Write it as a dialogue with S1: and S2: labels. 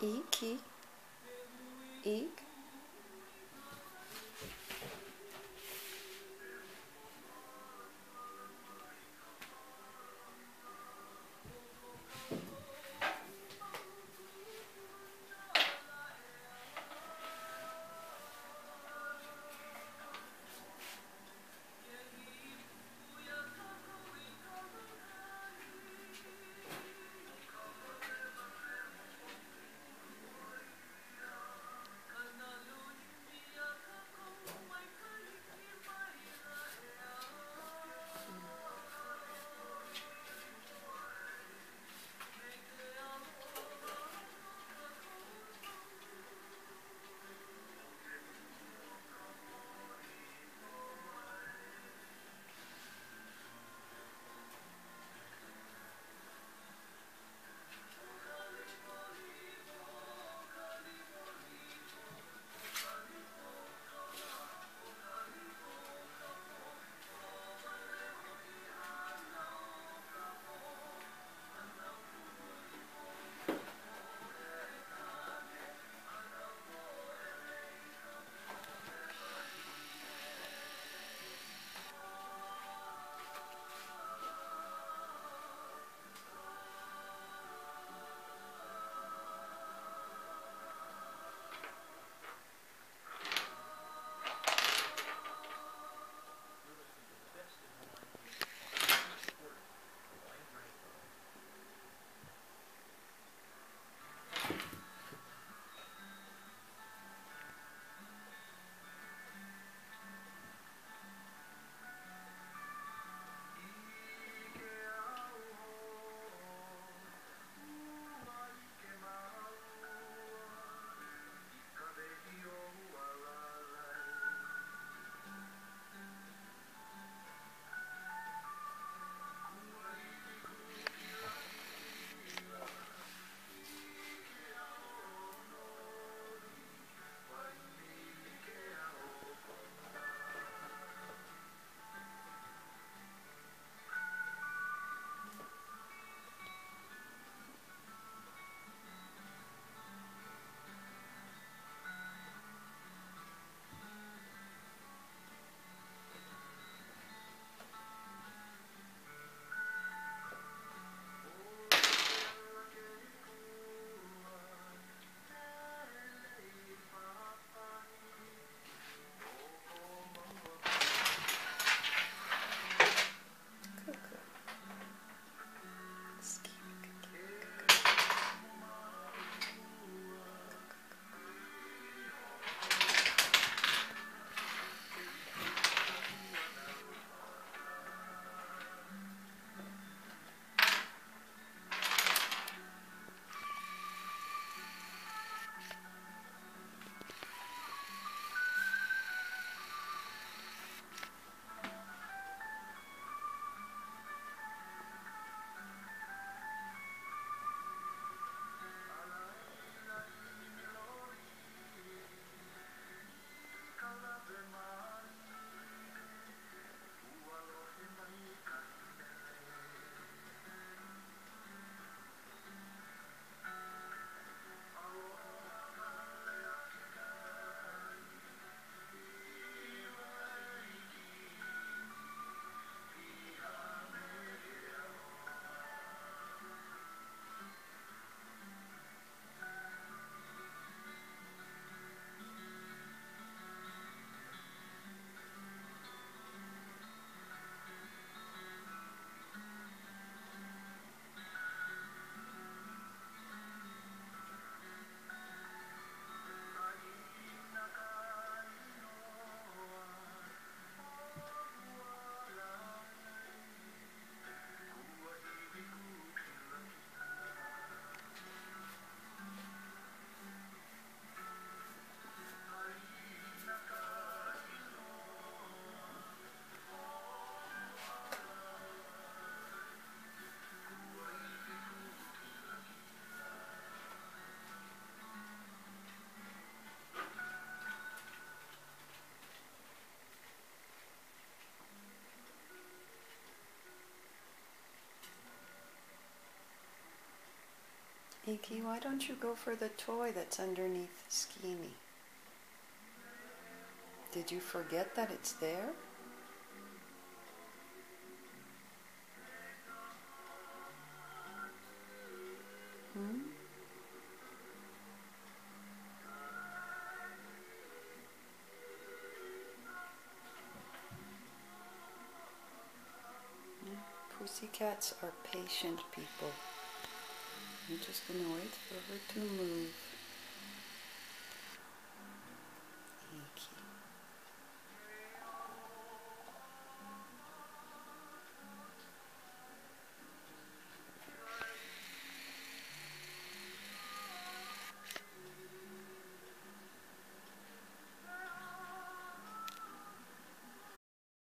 S1: e que?
S2: E Iki, why don't you go for the toy that's underneath Skeeny? Did you forget that it's there? Hmm? Pussycats are patient people. I'm just going to wait for her to move.